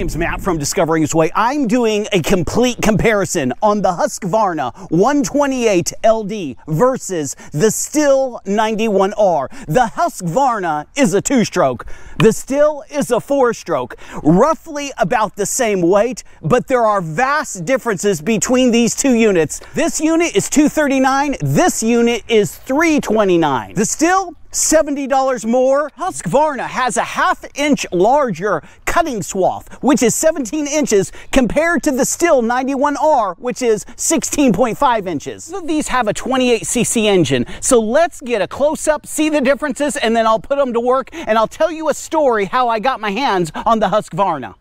name's Matt from Discovering His Way. I'm doing a complete comparison on the Husqvarna 128 LD versus the Stihl 91R. The Husqvarna is a two-stroke. The Stihl is a four-stroke. Roughly about the same weight, but there are vast differences between these two units. This unit is 239, this unit is 329. The Stihl $70 more. Husqvarna has a half inch larger cutting swath, which is 17 inches compared to the Stihl 91R, which is 16.5 inches. These have a 28cc engine. So let's get a close up, see the differences, and then I'll put them to work and I'll tell you a story how I got my hands on the Husqvarna.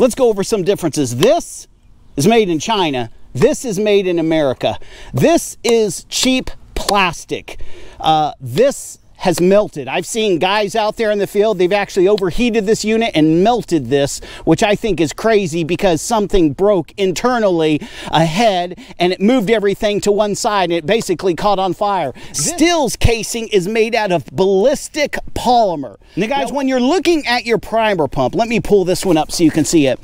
Let's go over some differences. This is made in China. This is made in America. This is cheap plastic. Uh, this has melted. I've seen guys out there in the field, they've actually overheated this unit and melted this, which I think is crazy because something broke internally ahead and it moved everything to one side and it basically caught on fire. Stihl's casing is made out of ballistic polymer. Now guys, when you're looking at your primer pump, let me pull this one up so you can see it.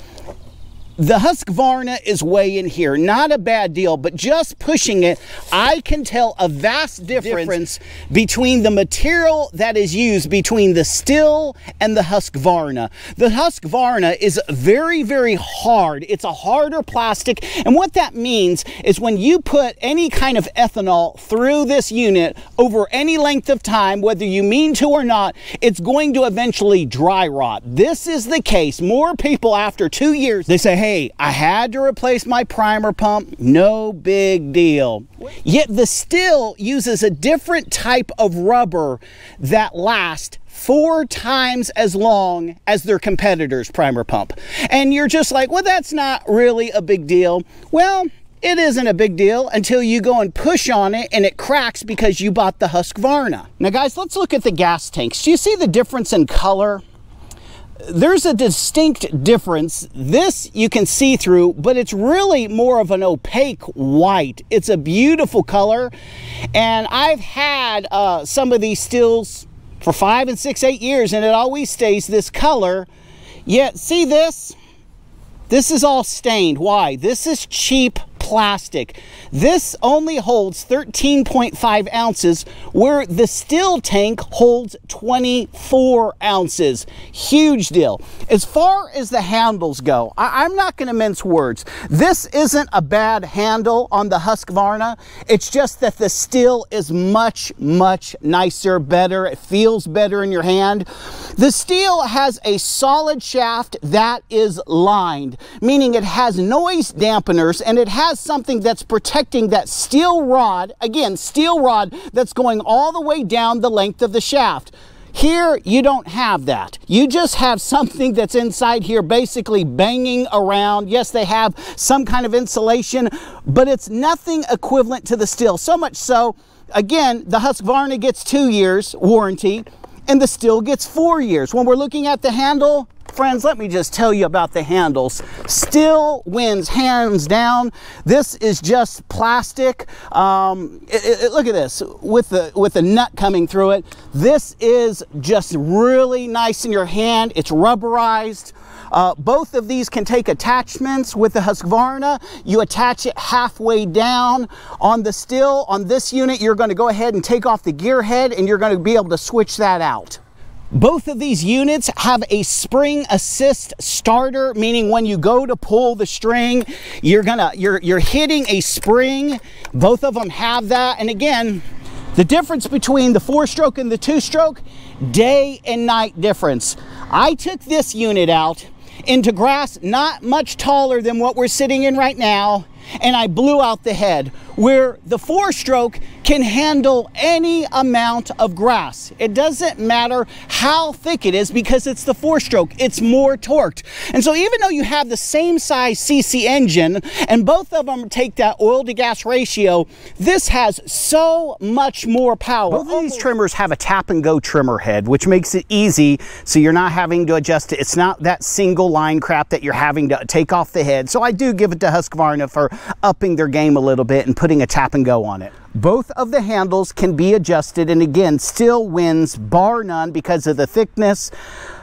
The Husqvarna is way in here. Not a bad deal, but just pushing it, I can tell a vast difference between the material that is used between the Stihl and the Husqvarna. The Husqvarna is very, very hard. It's a harder plastic. And what that means is when you put any kind of ethanol through this unit over any length of time, whether you mean to or not, it's going to eventually dry rot. This is the case. More people after two years, they say, hey, hey, I had to replace my primer pump, no big deal. Yet the Stihl uses a different type of rubber that lasts four times as long as their competitor's primer pump. And you're just like, well, that's not really a big deal. Well, it isn't a big deal until you go and push on it and it cracks because you bought the Husqvarna. Now guys, let's look at the gas tanks. Do you see the difference in color? There's a distinct difference. This you can see through, but it's really more of an opaque white. It's a beautiful color. And I've had uh, some of these Stihls for five and six, eight years, and it always stays this color. Yet, see this? This is all stained. Why? This is cheap plastic. This only holds 13.5 ounces, where the Stihl tank holds 24 ounces. Huge deal. As far as the handles go, I am not going to mince words. This isn't a bad handle on the Husqvarna. It's just that the Stihl is much, much nicer, better. It feels better in your hand. The Stihl has a solid shaft that is lined, meaning it has noise dampeners and it has something that's protecting that steel rod, again, steel rod that's going all the way down the length of the shaft. Here, you don't have that. You just have something that's inside here basically banging around. Yes, they have some kind of insulation, but it's nothing equivalent to the Stihl. So much so, again, the Husqvarna gets two years warranty and the Stihl gets four years. When we're looking at the handle, friends, let me just tell you about the handles. Stihl wins hands down. This is just plastic. Um, it, it, look at this with the with the nut coming through it. This is just really nice in your hand. It's rubberized. Uh, both of these can take attachments with the Husqvarna. You attach it halfway down on the Stihl. On this unit, you're going to go ahead and take off the gear head and you're going to be able to switch that out. Both of these units have a spring assist starter, meaning when you go to pull the string, you're gonna you're you're hitting a spring. Both of them have that. And again, the difference between the four stroke and the two stroke, day and night difference. I took this unit out into grass not much taller than what we're sitting in right now, and I blew out the head where the four stroke can handle any amount of grass. It doesn't matter how thick it is because it's the four stroke, it's more torqued. And so even though you have the same size CC engine and both of them take that oil to gas ratio, this has so much more power. Both of these trimmers have a tap and go trimmer head, which makes it easy so you're not having to adjust it. It's not that single line crap that you're having to take off the head. So I do give it to Husqvarna for upping their game a little bit and putting a tap and go on it. Both of the handles can be adjusted and again, Stihl wins bar none because of the thickness,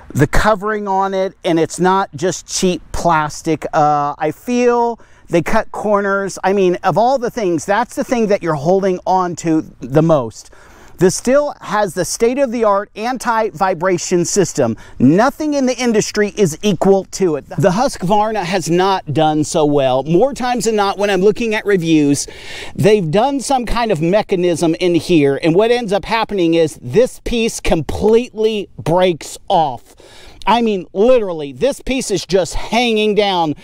the covering on it and it's not just cheap plastic. Uh, I feel they cut corners. I mean, of all the things, that's the thing that you're holding on to the most. This Stihl has the state-of-the-art anti-vibration system. Nothing in the industry is equal to it. The Husqvarna has not done so well. More times than not, when I'm looking at reviews, they've done some kind of mechanism in here, and what ends up happening is this piece completely breaks off. I mean, literally, this piece is just hanging down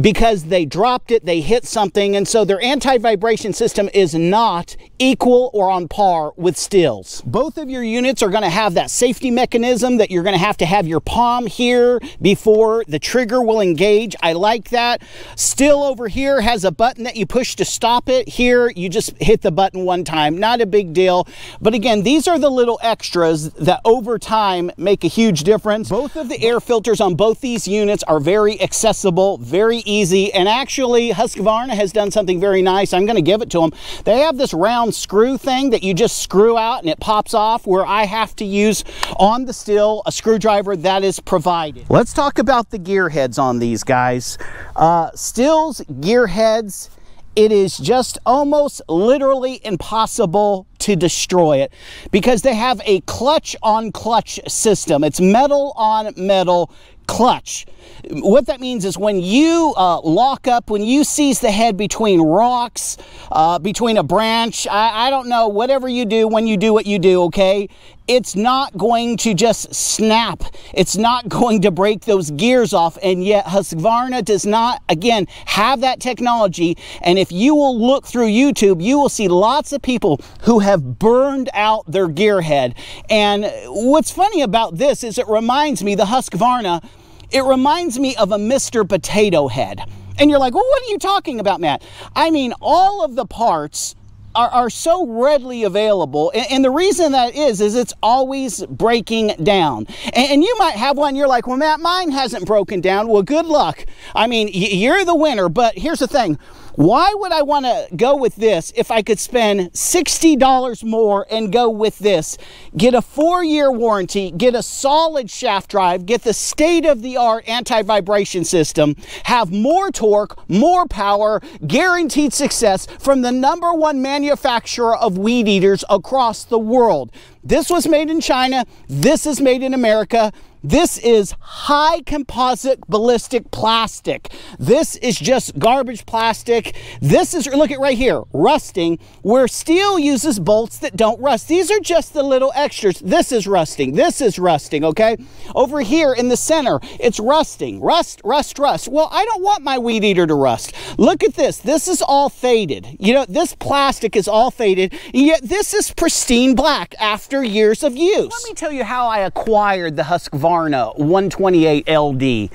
because they dropped it, they hit something, and so their anti-vibration system is not equal or on par with Stihl's. Both of your units are gonna have that safety mechanism that you're gonna have to have your palm here before the trigger will engage. I like that. Stihl over here has a button that you push to stop it. Here, you just hit the button one time. Not a big deal. But again, these are the little extras that over time make a huge difference. Both of of the air filters on both these units are very accessible, very easy, and actually Husqvarna has done something very nice. I'm going to give it to them. They have this round screw thing that you just screw out and it pops off where I have to use on the Stihl a screwdriver that is provided. Let's talk about the gear heads on these guys. Uh, Stihl's gear heads it is just almost literally impossible to destroy it because they have a clutch on clutch system. It's metal on metal clutch. What that means is when you uh, lock up, when you seize the head between rocks, uh, between a branch, I, I, don't know, whatever you do when you do what you do, okay? It's not going to just snap. It's not going to break those gears off. And yet Husqvarna does not, again, have that technology. And if you will look through YouTube, you will see lots of people who have burned out their gear head. And what's funny about this is it reminds me, the Husqvarna, it reminds me of a Mr. Potato Head. And you're like, well, what are you talking about, Matt? I mean, all of the parts are, are so readily available. And, and, the reason that is, is it's always breaking down. And, and, you might have one, you're like, well, Matt, mine hasn't broken down. Well, good luck. I mean, you're the winner, but here's the thing. Why would I want to go with this if I could spend $60 more and go with this? Get a four-year warranty, get a solid shaft drive, get the state-of-the-art anti-vibration system, have more torque, more power, guaranteed success from the number one manufacturer of weed eaters across the world. This was made in China. This is made in America. This is high composite ballistic plastic. This is just garbage plastic. This is, look at right here, rusting, where Stihl uses bolts that don't rust. These are just the little extras. This is rusting. This is rusting, okay? Over here in the center, it's rusting. Rust, rust, rust. Well, I don't want my weed eater to rust. Look at this. This is all faded. You know, this plastic is all faded, yet this is pristine black after years of use. Let me tell you how I acquired the Husqvarna Husqvarna 128 LD.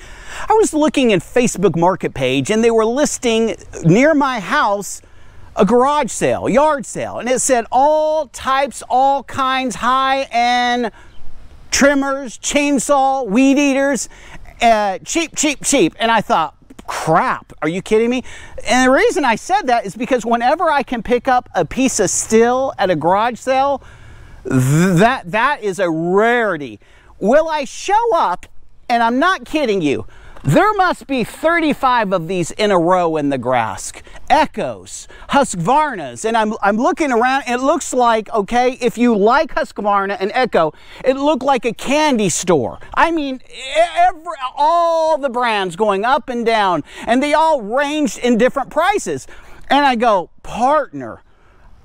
I was looking at Facebook Market page and they were listing near my house a garage sale, yard sale, and it said all types, all kinds, high-end trimmers, chainsaw, weed eaters, uh, cheap, cheap, cheap. And I thought, crap, are you kidding me? And the reason I said that is because whenever I can pick up a piece of Stihl at a garage sale, that, that is a rarity. Will I show up, and I'm not kidding you, there must be 35 of these in a row in the grass. Echoes, Husqvarnas, and I'm, I'm looking around, it looks like, okay, if you like Husqvarna and Echo, it looked like a candy store. I mean, every, all the brands going up and down, and they all ranged in different prices. And I go, partner,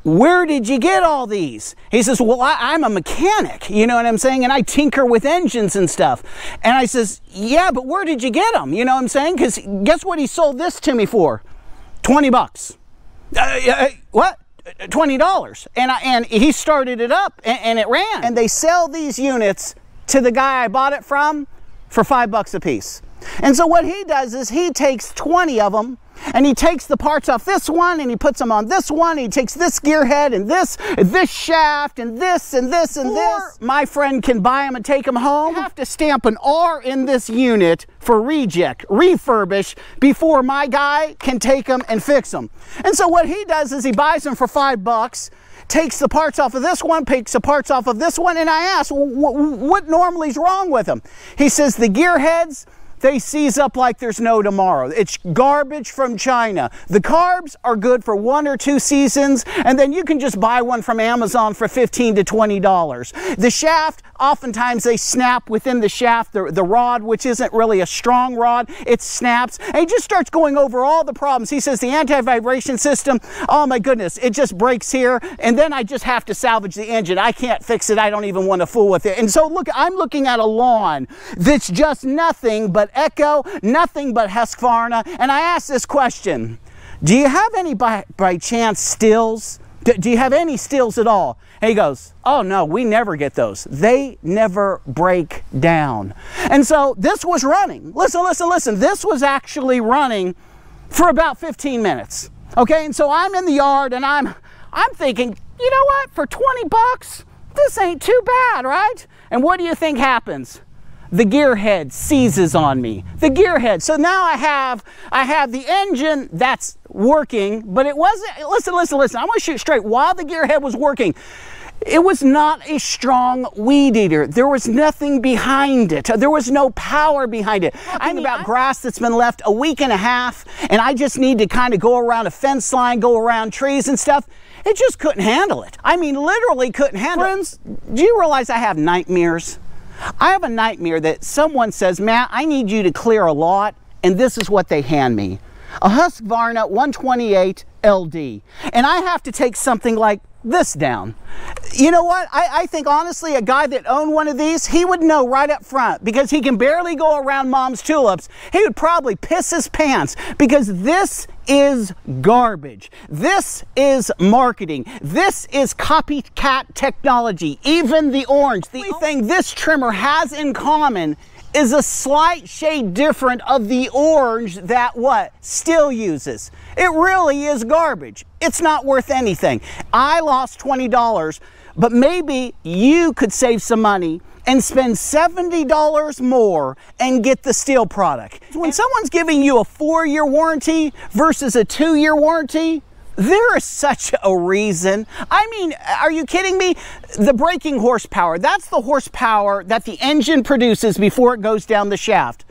where did you get all these? He says, well, I, am a mechanic, you know what I'm saying? And I tinker with engines and stuff. And I says, yeah, but where did you get them? You know what I'm saying? Because guess what he sold this to me for? 20 bucks. Uh, uh, what? $20. And, I, and he started it up and, and it ran. And they sell these units to the guy I bought it from for five bucks a piece. And so what he does is he takes 20 of them and he takes the parts off this one and he puts them on this one. he takes this gear head and this, this shaft and this and this and or this. My friend can buy them and take them home. I have to stamp an R in this unit for reject, refurbish, before my guy can take them and fix them. And so what he does is he buys them for five bucks takes the parts off of this one, takes the parts off of this one, and I ask, what normally is wrong with them? He says the gear heads, they seize up like there's no tomorrow. It's garbage from China. The carbs are good for one or two seasons, and then you can just buy one from Amazon for 15 to $20. The shaft, oftentimes they snap within the shaft, the, the rod, which isn't really a strong rod, it snaps, and he just starts going over all the problems. He says the anti-vibration system, oh my goodness, it just breaks here, and then I just have to salvage the engine. I can't fix it. I don't even want to fool with it. And so look, I'm looking at a lawn that's just nothing but Echo, nothing but Husqvarna. And I ask this question, do you have any by, by chance Stihls? Do, do you have any Stihls at all? He goes, oh no, we never get those. They never break down. And so this was running. Listen, listen, listen. This was actually running for about 15 minutes. Okay, and so I'm in the yard and I'm I'm thinking, you know what, for 20 bucks, this ain't too bad, right? And what do you think happens? the gearhead seizes on me. The gearhead. So now I have I have the engine that's working, but it wasn't listen, listen, listen. I want to shoot straight. While the gearhead was working, it was not a strong weed eater. There was nothing behind it. There was no power behind it. I'm about grass that's been left a week and a half, and I just need to kind of go around a fence line, go around trees and stuff. It just couldn't handle it. I mean, literally couldn't handle Friends, it. Friends, do you realize I have nightmares? I have a nightmare that someone says, Matt, I need you to clear a lot, and this is what they hand me. A Husqvarna 128 LD. And I have to take something like this down. You know what? I, I, think honestly, a guy that owned one of these, he would know right up front because he can barely go around mom's tulips. He would probably piss his pants because this is garbage. This is marketing. This is copycat technology. Even the orange. The only thing this trimmer has in common is a slight shade different of the orange that what? Stihl uses. It really is garbage. It's not worth anything. I lost $20, but maybe you could save some money and spend $70 more and get the Stihl product. When someone's giving you a four-year warranty versus a two-year warranty, there is such a reason. I mean, are you kidding me? The braking horsepower, that's the horsepower that the engine produces before it goes down the shaft.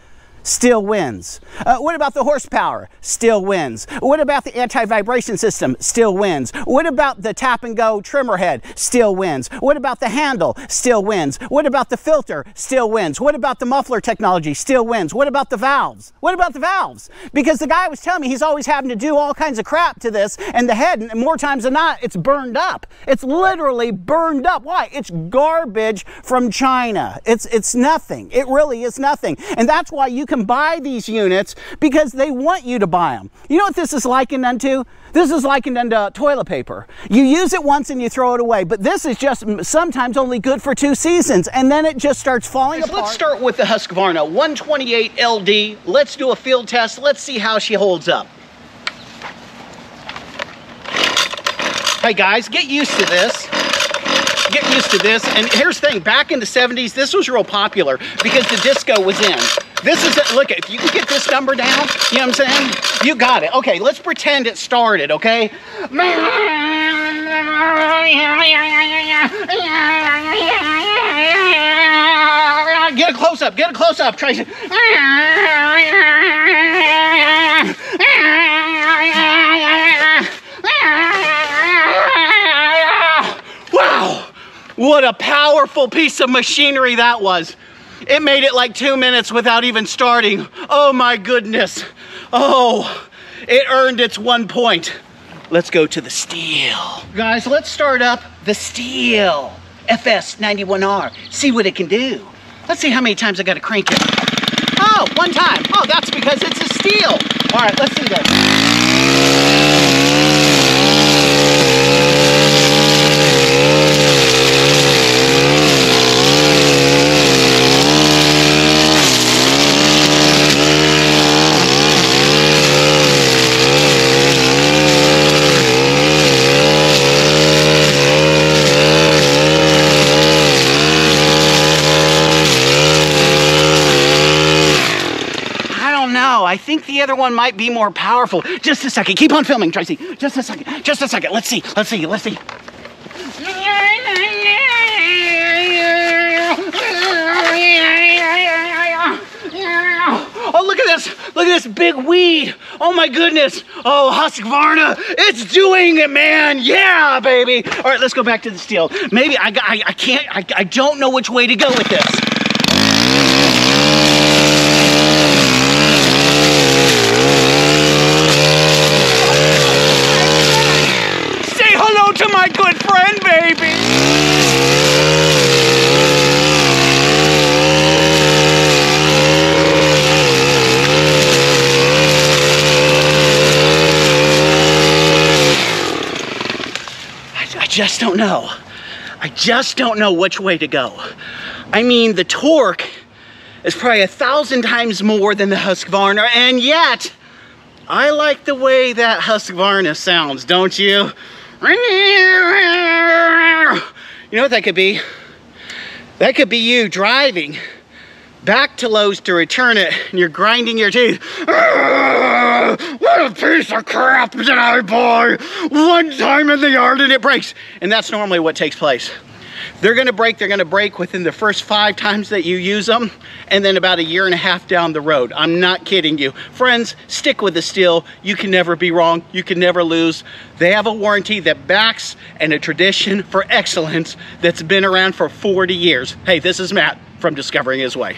Stihl wins. Uh, what about the horsepower? Stihl wins. What about the anti-vibration system? Stihl wins. What about the tap and go trimmer head? Stihl wins. What about the handle? Stihl wins. What about the filter? Stihl wins. What about the muffler technology? Stihl wins. What about the valves? What about the valves? Because the guy was telling me he's always having to do all kinds of crap to this and the head, and more times than not, it's burned up. It's literally burned up. Why? It's garbage from China. It's, it's nothing. It really is nothing. And that's why you can can buy these units because they want you to buy them. You know what this is likened unto? This is likened unto toilet paper. You use it once and you throw it away, but this is just sometimes only good for two seasons, and then it just starts falling apart. Let's start with the Husqvarna 128 LD. Let's do a field test. Let's see how she holds up. Hey guys, get used to this get used to this. And here's the thing, back in the 70s, this was real popular because the disco was in. This is, a, look, if you can get this number down, you know what I'm saying? You got it. Okay, let's pretend it started, okay? Get a close up, get a close up, Tracy. Wow, what a powerful piece of machinery that was. It made it like two minutes without even starting. Oh my goodness. Oh, it earned its one point. Let's go to the Stihl. Guys, let's start up the Stihl FS91R. See what it can do. Let's see how many times I gotta crank it. Oh, one time. Oh, that's because it's a Stihl. All right, let's see this. I think the other one might be more powerful. Just a second. Keep on filming, Tracy. Just a second. Just a second. Let's see. Let's see. Let's see. Oh, look at this. Look at this big weed. Oh, my goodness. Oh, Husqvarna, it's doing it, man. Yeah, baby. All right, let's go back to the Stihl. Maybe I, I, I can't, I, I don't know which way to go with this. Say hello to my good friend, baby. I, I just don't know. I just don't know which way to go. I mean, the torque is probably a thousand times more than the Husqvarna, and yet I like the way that Husqvarna sounds, don't you? You know what that could be? That could be you driving back to Lowe's to return it, and you're grinding your teeth. What a piece of crap did I buy? One time in the yard and it breaks. And that's normally what takes place. They're gonna break, they're gonna break within the first five times that you use them, and then about a year and a half down the road. I'm not kidding you. Friends, stick with the Stihl. You can never be wrong, you can never lose. They have a warranty that backs and a tradition for excellence that's been around for 40 years. Hey, this is Matt from Discovering His Way.